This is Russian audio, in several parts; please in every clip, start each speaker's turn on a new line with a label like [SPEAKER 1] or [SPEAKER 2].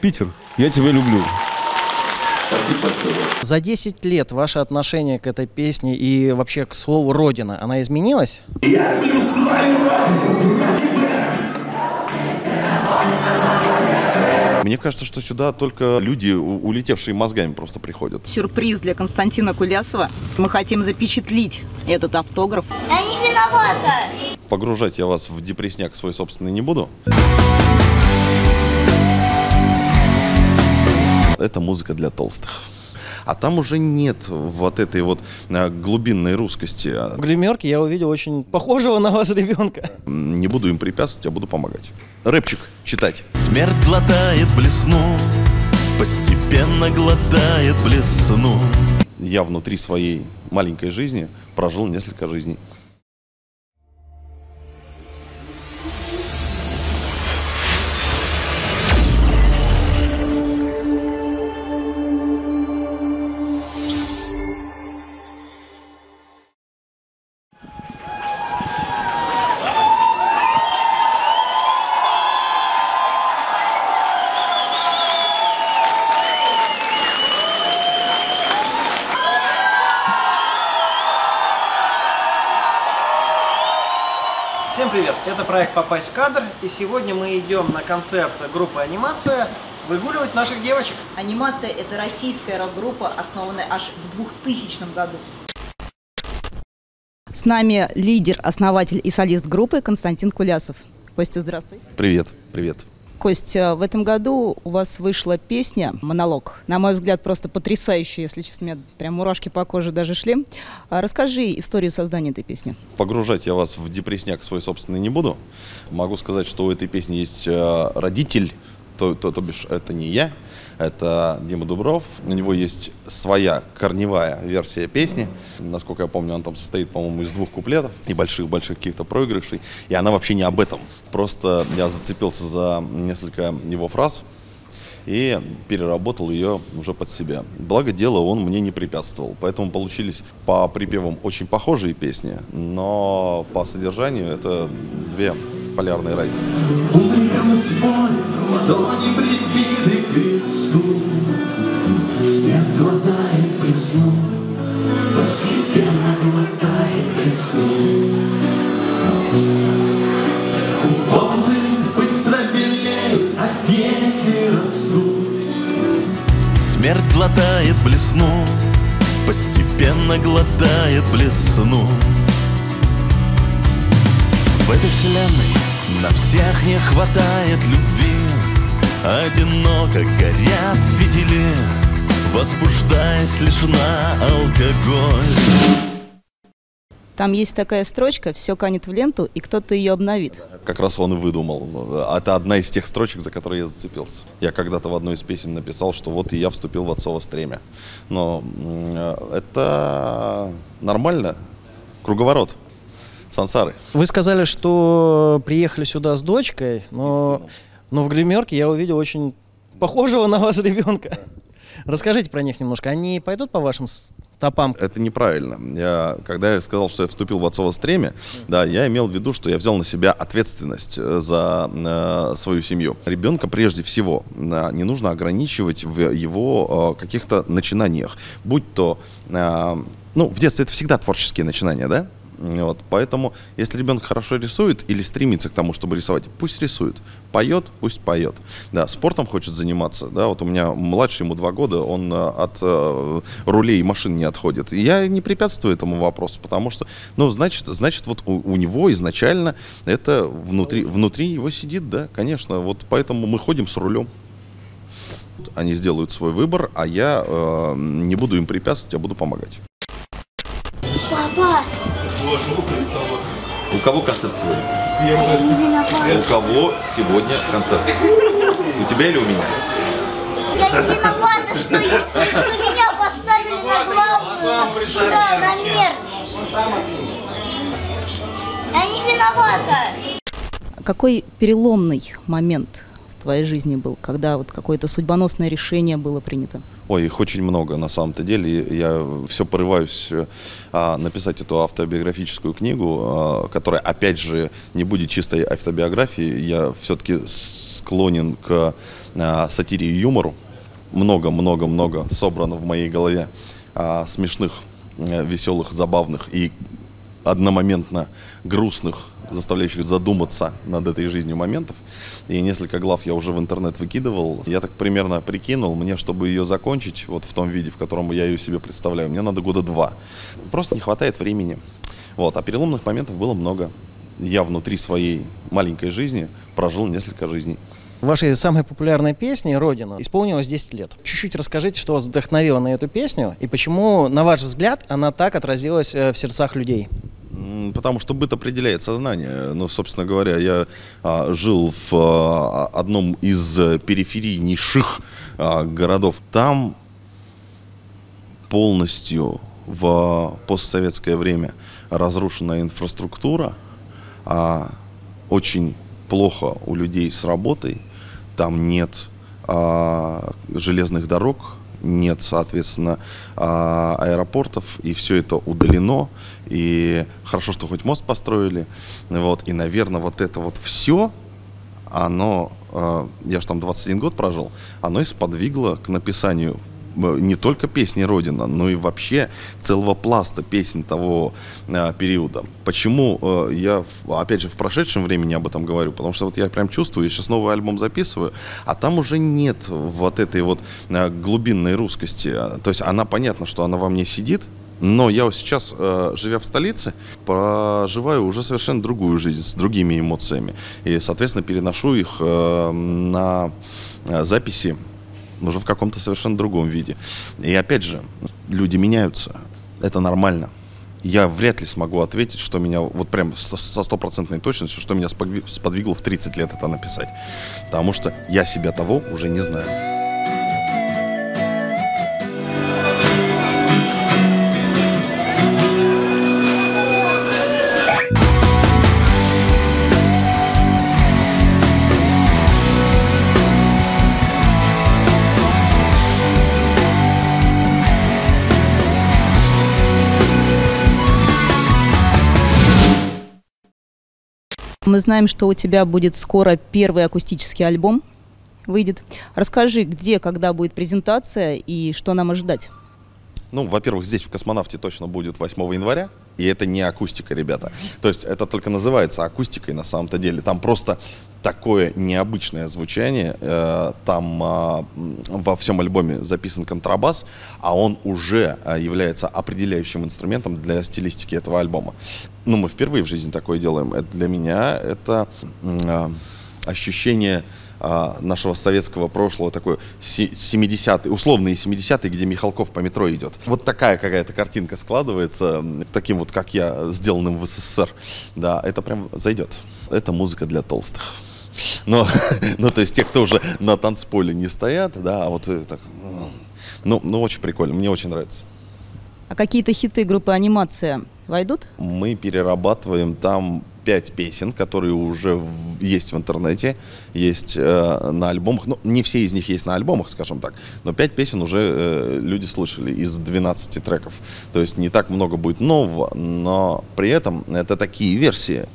[SPEAKER 1] Питер, я тебя люблю.
[SPEAKER 2] За 10 лет ваше отношение к этой песне и вообще к слову «Родина», она изменилась?
[SPEAKER 3] Я люблю свою родину.
[SPEAKER 4] Мне кажется, что сюда только люди, улетевшие мозгами, просто приходят.
[SPEAKER 5] Сюрприз для Константина Кулясова. Мы хотим запечатлить этот автограф.
[SPEAKER 6] Я не виновата.
[SPEAKER 4] Погружать я вас в депрессняк свой собственный не буду. Это музыка для толстых. А там уже нет вот этой вот э, глубинной русскости.
[SPEAKER 2] В гримерке я увидел очень похожего на вас ребенка.
[SPEAKER 4] Не буду им препятствовать, а буду помогать. Рэпчик читать.
[SPEAKER 7] Смерть глотает блесну, постепенно глотает блесну.
[SPEAKER 4] Я внутри своей маленькой жизни прожил несколько жизней.
[SPEAKER 2] Это проект «Попасть в кадр», и сегодня мы идем на концерт группы «Анимация» выгуливать наших девочек.
[SPEAKER 5] Анимация – это российская рок-группа, основанная аж в 2000 году. С нами лидер, основатель и солист группы Константин Кулясов. Костя, здравствуй.
[SPEAKER 4] Привет, привет.
[SPEAKER 5] Костя, в этом году у вас вышла песня «Монолог». На мой взгляд, просто потрясающая, если честно, у меня прям мурашки по коже даже шли. А Расскажи историю создания этой песни.
[SPEAKER 4] Погружать я вас в депрессняк свой собственный не буду. Могу сказать, что у этой песни есть э, родитель, то, то, то бишь это не я, это Дима Дубров. У него есть своя корневая версия песни. Насколько я помню, она там состоит, по-моему, из двух куплетов и больших-больших каких-то проигрышей. И она вообще не об этом. Просто я зацепился за несколько его фраз и переработал ее уже под себя. Благо дело он мне не препятствовал, поэтому получились по припевам очень похожие песни, но по содержанию это две полярные разницы.
[SPEAKER 3] Умный Господь, ладони прибиты кресту. Смерть глотает блесну, постепенно глотает блесну. Волосы быстро белеют, а дети растут.
[SPEAKER 7] Смерть глотает блесну, постепенно глотает блесну. В этой вселенной на всех не хватает любви, Одиноко горят фитили, возбуждаясь лишь на алкоголь.
[SPEAKER 5] Там есть такая строчка «Все канет в ленту, и кто-то ее обновит».
[SPEAKER 4] Как раз он и выдумал. Это одна из тех строчек, за которые я зацепился. Я когда-то в одной из песен написал, что вот и я вступил в отцово стремя. Но это нормально. Круговорот. Сансары.
[SPEAKER 2] Вы сказали, что приехали сюда с дочкой, но, но в гримерке я увидел очень похожего на вас ребенка. Расскажите про них немножко. Они пойдут по вашим стопам?
[SPEAKER 4] Это неправильно. Я, когда я сказал, что я вступил в отцово стремя, да, я имел в виду, что я взял на себя ответственность э, за э, свою семью. Ребенка прежде всего э, не нужно ограничивать в его э, каких-то начинаниях. Будь то, э, ну, в детстве это всегда творческие начинания, да? Вот, поэтому, если ребенок хорошо рисует или стремится к тому, чтобы рисовать, пусть рисует. Поет, пусть поет. Да, спортом хочет заниматься. Да, вот у меня младший, ему два года, он э, от э, рулей машин не отходит. И я не препятствую этому вопросу, потому что, ну, значит, значит вот у, у него изначально это внутри, внутри его сидит, да, конечно. Вот поэтому мы ходим с рулем. Они сделают свой выбор, а я э, не буду им препятствовать, а буду помогать. У кого концерт сегодня? У кого сегодня концерт? У тебя или у меня?
[SPEAKER 6] Я не виновата, что, я- что меня поставили на главную, сюда, на мерч. Я не виновата.
[SPEAKER 5] Какой переломный момент твоей жизни был, когда вот какое-то судьбоносное решение было принято?
[SPEAKER 4] Ой, их очень много на самом-то деле. Я все порываюсь э, а, написать эту автобиографическую книгу, а, которая, опять же, не будет чистой автобиографией. Я все-таки склонен к а, сатире и юмору. Много-много-много собрано в моей голове а, смешных, э, веселых, забавных и одномоментно грустных, заставляющих задуматься над этой жизнью моментов. И несколько глав я уже в интернет выкидывал. Я так примерно прикинул, мне, чтобы ее закончить вот в том виде, в котором я ее себе представляю, мне надо года два. Просто не хватает времени. Вот. А переломных моментов было много. Я внутри своей маленькой жизни прожил несколько жизней.
[SPEAKER 2] Вашей самой популярной песни «Родина» исполнилось 10 лет. Чуть-чуть расскажите, что вас вдохновило на эту песню и почему, на ваш взгляд, она так отразилась э, в сердцах людей.
[SPEAKER 4] Потому что быт определяет сознание. Ну, собственно говоря, я а, жил в а, одном из э, периферийнейших а, городов. Там полностью в постсоветское время разрушена инфраструктура, а очень плохо у людей с работой, там нет а, железных дорог, нет, соответственно, а, аэропортов, и все это удалено, и хорошо, что хоть мост построили, вот, и, наверное, вот это вот все, оно, э, я же там 21 год прожил, оно и сподвигло к написанию не только песни Родина, но и вообще целого пласта песен того э, периода. Почему э, я, опять же, в прошедшем времени об этом говорю? Потому что вот я прям чувствую, я сейчас новый альбом записываю, а там уже нет вот этой вот э, глубинной русскости. То есть она, понятно, что она во мне сидит, но я сейчас, э, живя в столице, проживаю уже совершенно другую жизнь, с другими эмоциями. И, соответственно, переношу их э, на э, записи уже в каком-то совершенно другом виде. И опять же, люди меняются. Это нормально. Я вряд ли смогу ответить, что меня, вот прям со стопроцентной точностью, что меня сподви- сподвигло в 30 лет это написать. Потому что я себя того уже не знаю.
[SPEAKER 5] Мы знаем, что у тебя будет скоро первый акустический альбом выйдет. Расскажи, где, когда будет презентация и что нам ожидать?
[SPEAKER 4] Ну, во-первых, здесь в космонавте точно будет 8 января. И это не акустика, ребята. То есть это только называется акустикой на самом-то деле. Там просто такое необычное звучание. Э, Там а, во всем альбоме записан контрабас, а он уже а, является определяющим инструментом для стилистики этого альбома. Ну, мы впервые в жизни такое делаем. Это для меня это а, ощущение нашего советского прошлого, такой се- 70-й, условные 70-е, где Михалков по метро идет. Вот такая какая-то картинка складывается, таким вот, как я, сделанным в СССР. Да, это прям зайдет. Это музыка для толстых. Но, ну, то есть те, кто уже на танцполе не стоят, да, а вот э, так, м, ну, ну, очень прикольно, мне очень нравится.
[SPEAKER 5] А какие-то хиты группы «Анимация» войдут?
[SPEAKER 4] мы перерабатываем там пять песен, которые уже в- есть в интернете, есть э, на альбомах. Ну, не все из них есть на альбомах, скажем так, но пять песен уже э, люди слышали из 12 треков. То есть не так много будет нового, но при этом это такие версии,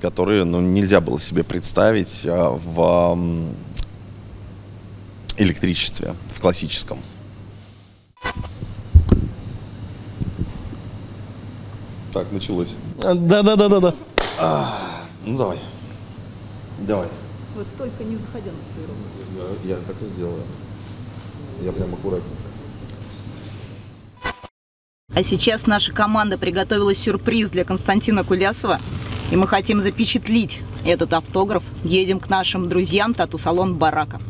[SPEAKER 4] которые ну, нельзя было себе представить а, в электричестве, в классическом. Так, началось.
[SPEAKER 2] Да-да-да-да-да.
[SPEAKER 4] Ну давай. Давай.
[SPEAKER 5] Вот только не заходя на татуировку.
[SPEAKER 4] Я так и сделаю. Я прям аккуратненько.
[SPEAKER 5] А сейчас наша команда приготовила сюрприз для Константина Кулясова. И мы хотим запечатлить этот автограф. Едем к нашим друзьям тату-салон «Барака».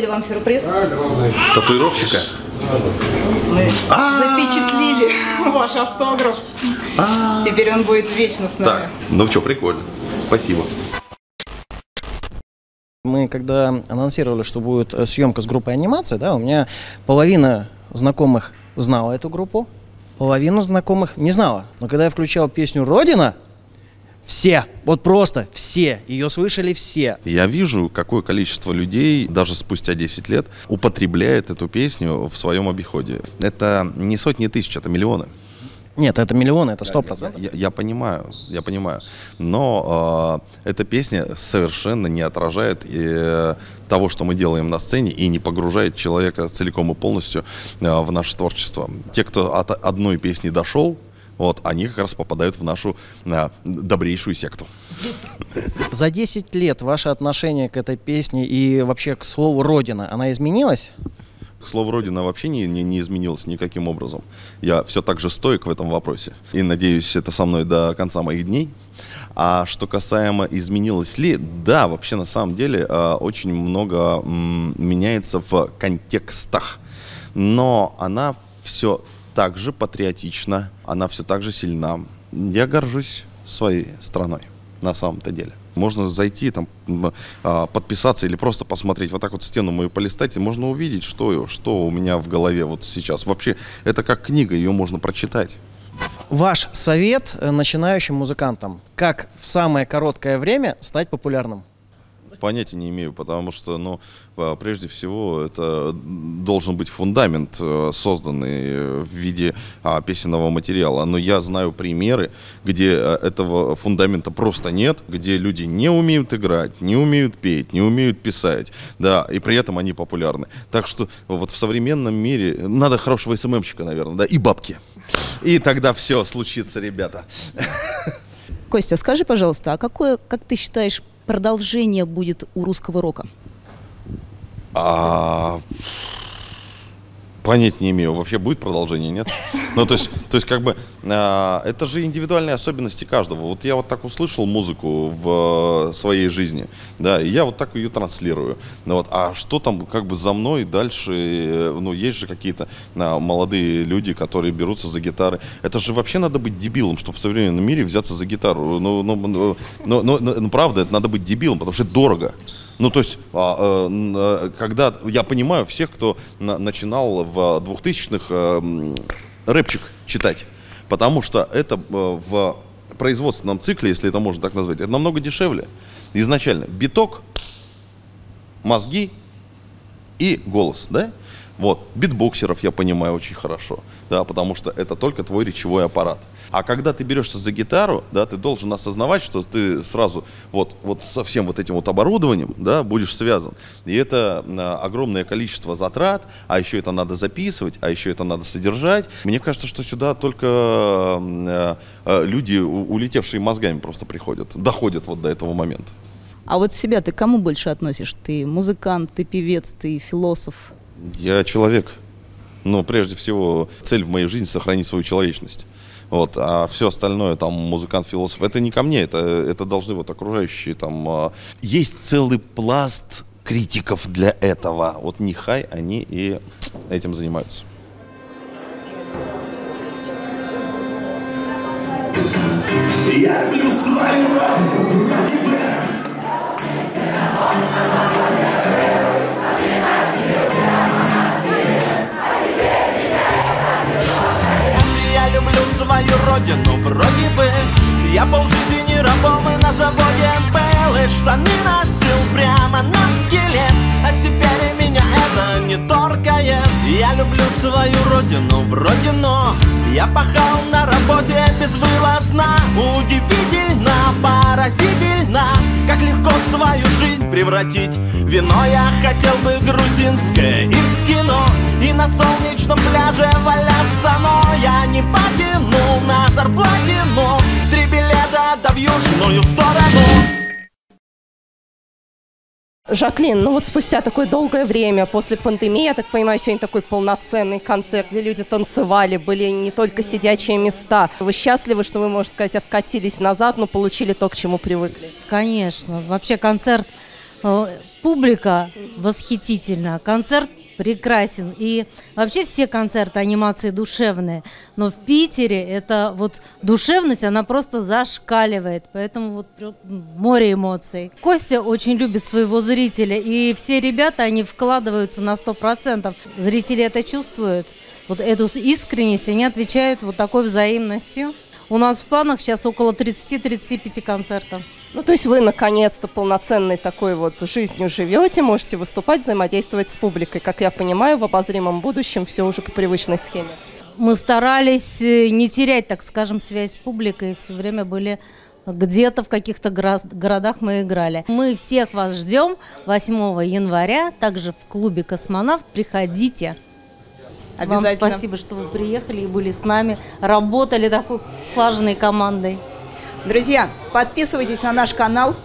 [SPEAKER 5] Приготовили вам сюрприз.
[SPEAKER 4] Татуировщика?
[SPEAKER 5] Мы запечатлили ваш автограф. Теперь он будет вечно с нами.
[SPEAKER 4] Так, ну что, прикольно. Спасибо.
[SPEAKER 2] Мы когда анонсировали, что будет э, съемка с группой анимации, да, у меня половина знакомых знала эту группу, половину знакомых не знала. Но когда я включал песню «Родина», все, вот просто все, ее слышали все.
[SPEAKER 4] Я вижу, какое количество людей, даже спустя 10 лет, употребляет эту песню в своем обиходе. Это не сотни тысяч, это миллионы.
[SPEAKER 2] Нет, это миллионы, это сто процентов.
[SPEAKER 4] Я, я понимаю, я понимаю. Но э, эта песня совершенно не отражает э, того, что мы делаем на сцене, и не погружает человека целиком и полностью э, в наше творчество. Те, кто от одной песни дошел, вот, они как раз попадают в нашу э, добрейшую секту.
[SPEAKER 2] За 10 лет ваше отношение к этой песне и вообще к слову «Родина», она изменилась?
[SPEAKER 4] К слову, Родина вообще не, не, не изменилась никаким образом. Я все так же стоек в этом вопросе. И надеюсь, это со мной до конца моих дней. А что касаемо изменилось ли, да, вообще на самом деле э, очень много м, меняется в контекстах. Но она все так же патриотична, она все так же сильна. Я горжусь своей страной на самом-то деле. Можно зайти, там, а, подписаться или просто посмотреть вот так вот стену мою полистать, и можно увидеть, что, что у меня в голове вот сейчас. Вообще, это как книга, ее можно прочитать.
[SPEAKER 2] Ваш совет э, начинающим музыкантам, как в самое короткое время стать популярным?
[SPEAKER 4] Понятия не имею, потому что, ну, а, прежде всего, это должен быть фундамент, э, созданный э, в виде а, песенного материала. Но я знаю примеры, где э, этого фундамента просто нет, где люди не умеют играть, не умеют петь, не умеют писать, да, и при этом они популярны. Так что вот в современном мире надо хорошего СММщика, наверное, да, и бабки. И тогда все случится, ребята.
[SPEAKER 5] Костя, скажи, пожалуйста, а какое, как ты считаешь, продолжение будет у русского рока?
[SPEAKER 4] А, понять не имею, вообще будет продолжение, нет? Ну, то есть, то есть как бы, а, это же индивидуальные особенности каждого. Вот я вот так услышал музыку в своей жизни, да, и я вот так ее транслирую. Ну, вот, а что там как бы за мной дальше, э, ну, есть же какие-то а, молодые люди, которые берутся за гитары. Это же вообще надо быть дебилом, чтобы в современном мире взяться за гитару. Ну, ну, ну, ну, ну, ну, ну, правда, это надо быть дебилом, потому что это дорого. Ну, то есть, а, э, э, когда я понимаю всех, кто на- начинал в 2000-х э, рэпчик читать, потому что это в производственном цикле, если это можно так назвать, это намного дешевле. Изначально биток, мозги и голос, да? Вот, битбоксеров я понимаю очень хорошо, да, потому что это только твой речевой аппарат. А когда ты берешься за гитару, да, ты должен осознавать, что ты сразу вот, вот со всем вот этим вот оборудованием, да, будешь связан. И это а, огромное количество затрат, а еще это надо записывать, а еще это надо содержать. Мне кажется, что сюда только э, э, люди, улетевшие мозгами просто приходят, доходят вот до этого момента.
[SPEAKER 5] А вот себя ты кому больше относишь? Ты музыкант, ты певец, ты философ?
[SPEAKER 4] Я человек. Но прежде всего цель в моей жизни сохранить свою человечность. Вот, а все остальное, там, музыкант, философ, это не ко мне, это, это должны вот окружающие там... а, Есть целый пласт критиков для этого. Вот нехай они и этим занимаются.
[SPEAKER 3] Я люблю свою родину,
[SPEAKER 7] свою родину, вроде бы. Я полжизни рабом и на заводе был И штаны носил прямо на скелет. А теперь меня это не торкает. Я люблю свою родину, вроде но Я пахал на работе безвылазно. Удивительно, поразительно Как легко свою жизнь превратить вино. Я хотел бы грузинское и в кино И на солнечном пляже валяться Но я не потяну на зарплатину Три билета да в южную сторону
[SPEAKER 1] Жаклин, ну вот спустя такое долгое время, после пандемии, я так понимаю, сегодня такой полноценный концерт, где люди танцевали, были не только сидячие места. Вы счастливы, что вы, можно сказать, откатились назад, но получили то, к чему привыкли?
[SPEAKER 8] Конечно. Вообще концерт, э, публика восхитительна. Концерт прекрасен. И вообще все концерты анимации душевные. Но в Питере это вот душевность, она просто зашкаливает. Поэтому вот море эмоций. Костя очень любит своего зрителя. И все ребята, они вкладываются на 100%. Зрители это чувствуют. Вот эту искренность они отвечают вот такой взаимностью. У нас в планах сейчас около 30-35 концертов.
[SPEAKER 1] Ну, то есть вы наконец-то полноценной такой вот жизнью живете, можете выступать, взаимодействовать с публикой. Как я понимаю, в обозримом будущем все уже по привычной схеме.
[SPEAKER 8] Мы старались э, не терять, так скажем, связь с публикой. Все время были где-то в каких-то городах мы играли. Мы всех вас ждем 8 января, также в клубе «Космонавт». Приходите. Вам
[SPEAKER 5] Обязательно.
[SPEAKER 8] спасибо, что вы приехали и были с нами, работали такой слаженной командой.
[SPEAKER 5] Друзья, подписывайтесь на наш канал,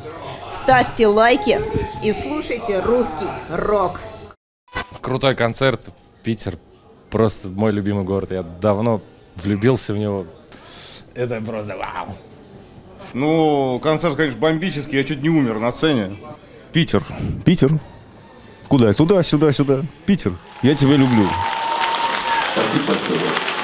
[SPEAKER 5] ставьте лайки и слушайте русский рок.
[SPEAKER 9] Крутой концерт. Питер просто мой любимый город. Я давно влюбился в него. Это просто вау.
[SPEAKER 10] Ну, концерт, конечно, бомбический. Я чуть не умер на сцене. Питер. Питер. Куда? Туда, сюда, сюда. Питер. Я тебя люблю.
[SPEAKER 3] Спасибо большое.